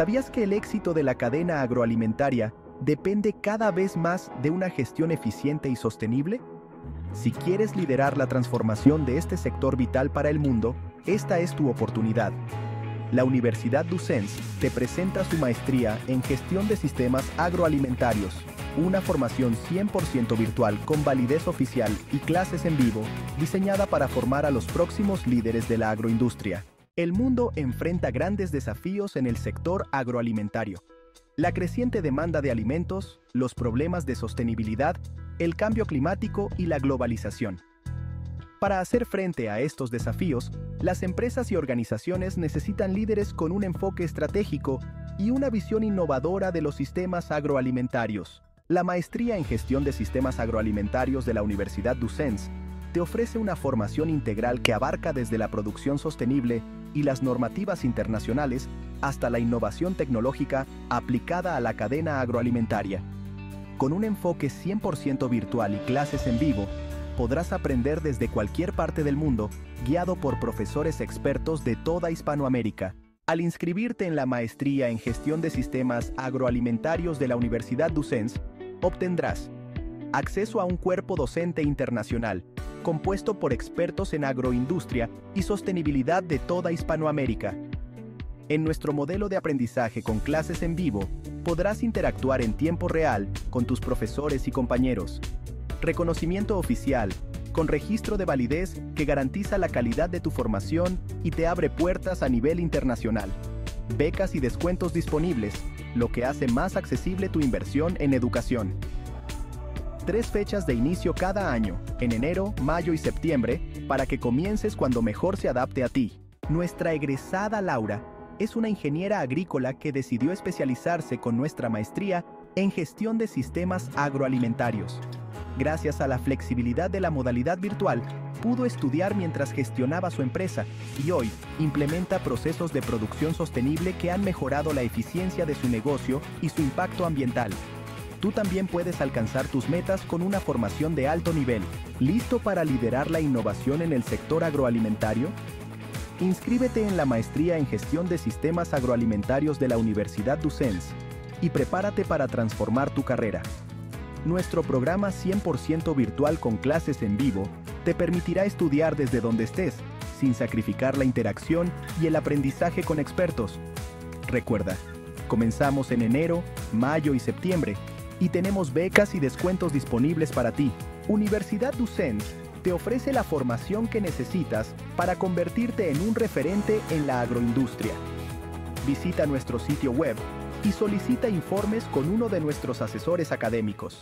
¿Sabías que el éxito de la cadena agroalimentaria depende cada vez más de una gestión eficiente y sostenible? Si quieres liderar la transformación de este sector vital para el mundo, esta es tu oportunidad. La Universidad Ducens te presenta su maestría en gestión de sistemas agroalimentarios, una formación 100% virtual con validez oficial y clases en vivo, diseñada para formar a los próximos líderes de la agroindustria. El mundo enfrenta grandes desafíos en el sector agroalimentario. La creciente demanda de alimentos, los problemas de sostenibilidad, el cambio climático y la globalización. Para hacer frente a estos desafíos, las empresas y organizaciones necesitan líderes con un enfoque estratégico y una visión innovadora de los sistemas agroalimentarios. La maestría en gestión de sistemas agroalimentarios de la Universidad Ducens te ofrece una formación integral que abarca desde la producción sostenible y las normativas internacionales hasta la innovación tecnológica aplicada a la cadena agroalimentaria. Con un enfoque 100% virtual y clases en vivo, podrás aprender desde cualquier parte del mundo, guiado por profesores expertos de toda Hispanoamérica. Al inscribirte en la maestría en gestión de sistemas agroalimentarios de la Universidad Ducens, obtendrás acceso a un cuerpo docente internacional, compuesto por expertos en agroindustria y sostenibilidad de toda Hispanoamérica. En nuestro modelo de aprendizaje con clases en vivo, podrás interactuar en tiempo real con tus profesores y compañeros. Reconocimiento oficial, con registro de validez que garantiza la calidad de tu formación y te abre puertas a nivel internacional. Becas y descuentos disponibles, lo que hace más accesible tu inversión en educación tres fechas de inicio cada año, en enero, mayo y septiembre, para que comiences cuando mejor se adapte a ti. Nuestra egresada Laura es una ingeniera agrícola que decidió especializarse con nuestra maestría en gestión de sistemas agroalimentarios. Gracias a la flexibilidad de la modalidad virtual, pudo estudiar mientras gestionaba su empresa y hoy implementa procesos de producción sostenible que han mejorado la eficiencia de su negocio y su impacto ambiental. Tú también puedes alcanzar tus metas con una formación de alto nivel. ¿Listo para liderar la innovación en el sector agroalimentario? Inscríbete en la maestría en gestión de sistemas agroalimentarios de la Universidad Ducens y prepárate para transformar tu carrera. Nuestro programa 100% virtual con clases en vivo te permitirá estudiar desde donde estés, sin sacrificar la interacción y el aprendizaje con expertos. Recuerda, comenzamos en enero, mayo y septiembre y tenemos becas y descuentos disponibles para ti. Universidad Ducens te ofrece la formación que necesitas para convertirte en un referente en la agroindustria. Visita nuestro sitio web y solicita informes con uno de nuestros asesores académicos.